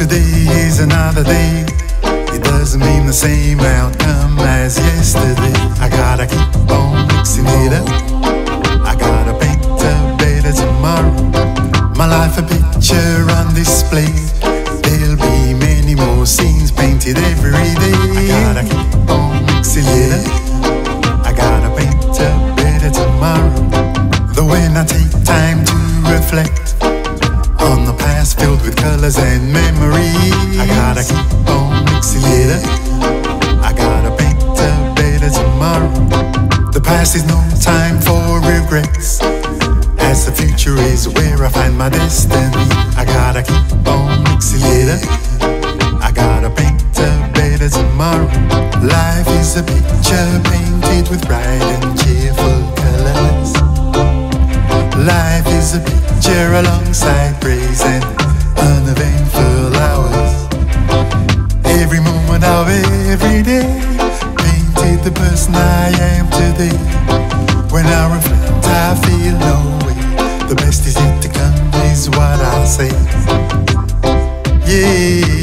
today is another day. It doesn't mean the same outcome as yesterday. I gotta keep on mixing it up. I gotta paint a better tomorrow. My life a picture on display. There'll be many more scenes painted every day. I gotta keep on mixing it up. I gotta paint a better tomorrow. Though when I take time to reflect colors and memories, I gotta keep on oh, mixing it up. I gotta paint a better tomorrow. The past is no time for regrets. As the future is where I find my destiny, I gotta keep on oh, mixing it up. I gotta paint a better tomorrow. Life is a picture painted with bright and cheerful colors. Life is a picture alongside praise and uneventful hours. Every moment of every day painted the person I am today. When I reflect, I feel no way. The best is yet to come, is what I say. Yeah.